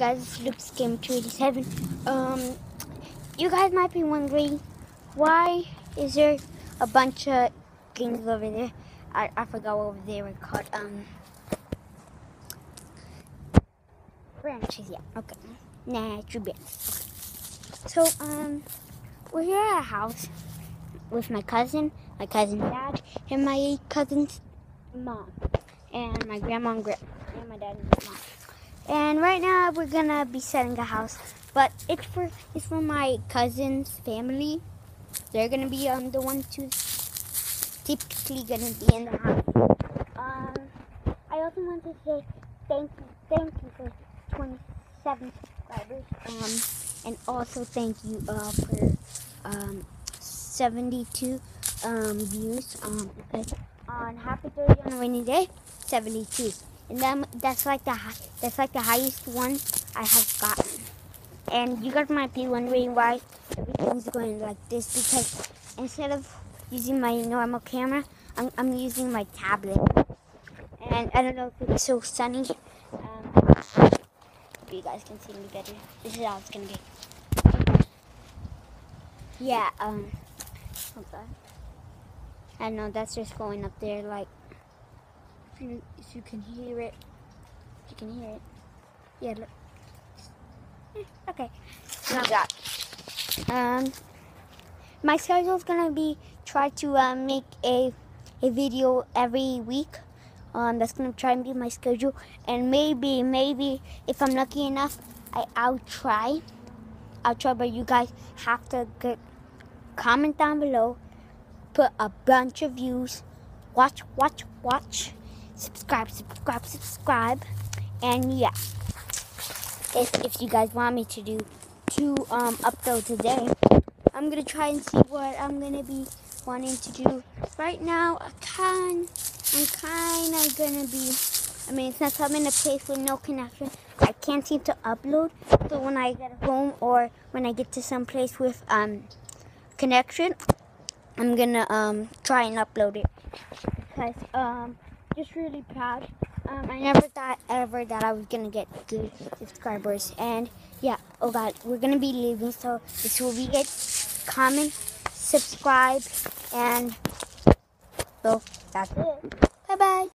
guys, Luke's Game 287. Um, you guys might be wondering, why is there a bunch of things over there? I, I forgot what over there were called. Um, branches, yeah, okay. Nah, branches. Okay. So, um, we're here at a house with my cousin, my cousin's dad, and my cousin's mom, and my grandma and, gra- and my dad and mom. And right now we're gonna be setting a house, but it's for it's for my cousin's family. They're gonna be um the ones who's typically gonna be in the house. Um, I also want to say thank you, thank you for 27 subscribers. Um, and also thank you uh for um 72 um views um on Happy 30 on a rainy day 72 and then that's like the that's like the highest one I have gotten. And you guys might be wondering why everything's going like this because instead of using my normal camera, I'm, I'm using my tablet. And I don't know if it's so sunny. Um, you guys can see me better. This is how it's gonna be. Yeah. Um. Hold on. I know. That's just going up there like if you if you can hear it. If you can hear it. Yeah, look. Okay. Now. Um my schedule is gonna be try to um, make a a video every week. Um that's gonna try and be my schedule and maybe maybe if I'm lucky enough I, I'll try. I'll try but you guys have to get comment down below, put a bunch of views, watch, watch, watch, subscribe, subscribe, subscribe, and yeah. If, if you guys want me to do to um upload today, I'm gonna try and see what I'm gonna be wanting to do. Right now, I kind, I'm kind of gonna be. I mean, since I'm in a place with no connection, I can't seem to upload. So when I get home or when I get to some place with um connection, I'm gonna um try and upload it because um just really proud. Um, I never thought ever that I was gonna get good subscribers, and yeah. Oh God, we're gonna be leaving, so this will be it. Comment, subscribe, and so that's it. Bye bye.